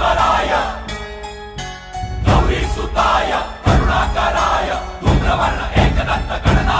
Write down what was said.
ईश्वराय। गौरीसुताय करुणाकराय धूम्रवर्ण एकदन्त गणना